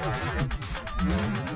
Música